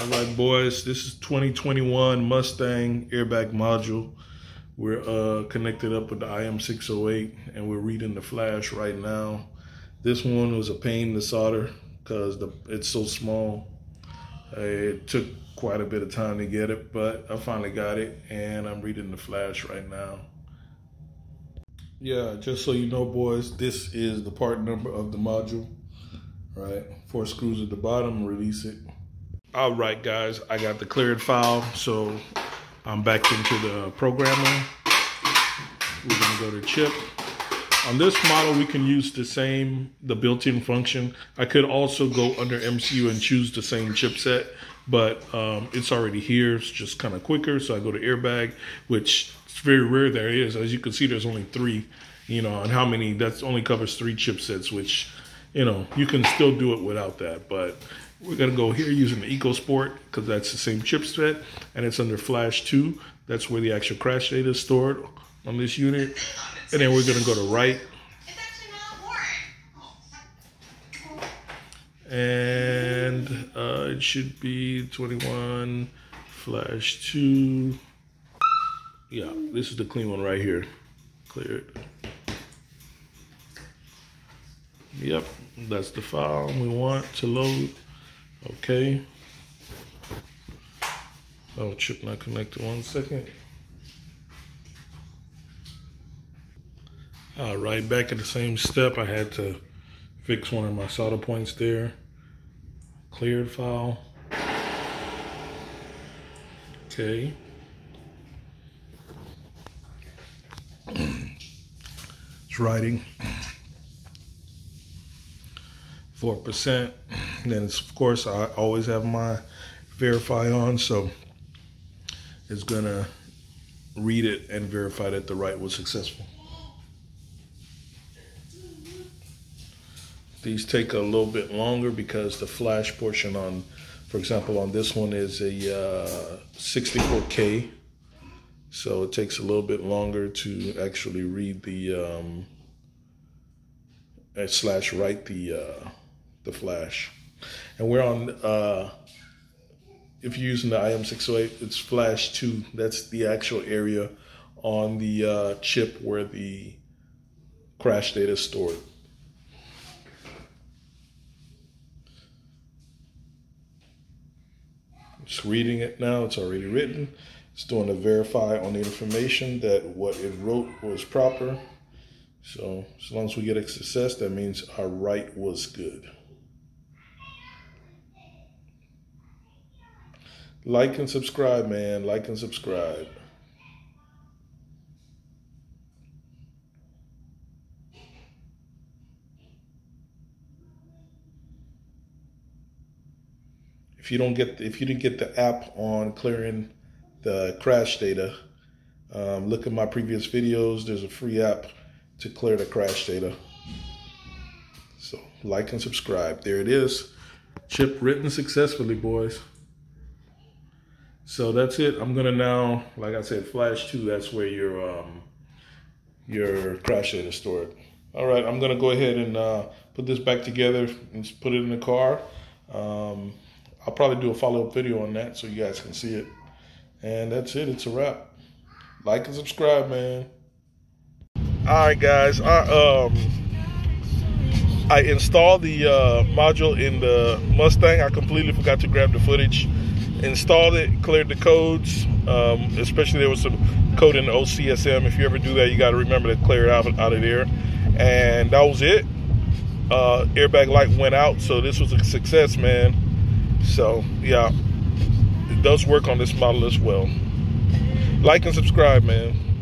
All right, boys, this is 2021 Mustang airbag module. We're uh, connected up with the IM608 and we're reading the flash right now. This one was a pain to solder because it's so small. Uh, it took quite a bit of time to get it, but I finally got it and I'm reading the flash right now. Yeah, just so you know, boys, this is the part number of the module, right? Four screws at the bottom, release it. All right, guys, I got the cleared file, so I'm back into the programmer. We're gonna go to chip. On this model, we can use the same, the built-in function. I could also go under MCU and choose the same chipset, but um, it's already here. It's just kind of quicker. So I go to airbag, which it's very rare there is. As you can see, there's only three, you know, and how many, that only covers three chipsets, which, you know, you can still do it without that. But we're gonna go here using the EcoSport because that's the same chipset and it's under Flash 2. That's where the actual crash data is stored on this unit. And then we're gonna go to write. And uh, it should be 21 Flash 2. Yeah, this is the clean one right here. Cleared. Yep, that's the file we want to load. Okay. Oh, chip not connected. One second. All right, back at the same step. I had to fix one of my solder points there. Cleared file. Okay. it's writing. 4%. Then, of course, I always have my verify on, so it's going to read it and verify that the write was successful. These take a little bit longer because the flash portion on, for example, on this one is a uh, 64K. So it takes a little bit longer to actually read the um, slash write the uh, the flash. And we're on, uh, if you're using the IM608, it's flash 2. That's the actual area on the uh, chip where the crash data is stored. It's reading it now, it's already written. It's doing a verify on the information that what it wrote was proper. So as long as we get a success, that means our write was good. Like and subscribe, man. Like and subscribe. If you don't get, if you didn't get the app on clearing the crash data, um, look at my previous videos. There's a free app to clear the crash data. So like and subscribe. There it is. Chip written successfully, boys. So that's it. I'm gonna now, like I said, flash two. That's where your um, your crash data is stored. All right, I'm gonna go ahead and uh, put this back together and put it in the car. Um, I'll probably do a follow up video on that so you guys can see it. And that's it. It's a wrap. Like and subscribe, man. All right, guys. I um I installed the uh, module in the Mustang. I completely forgot to grab the footage installed it, cleared the codes. Um, especially there was some code in the OCSM. If you ever do that, you got to remember to clear it out, out of there. And that was it. Uh, airbag light went out, so this was a success, man. So yeah, it does work on this model as well. Like and subscribe, man.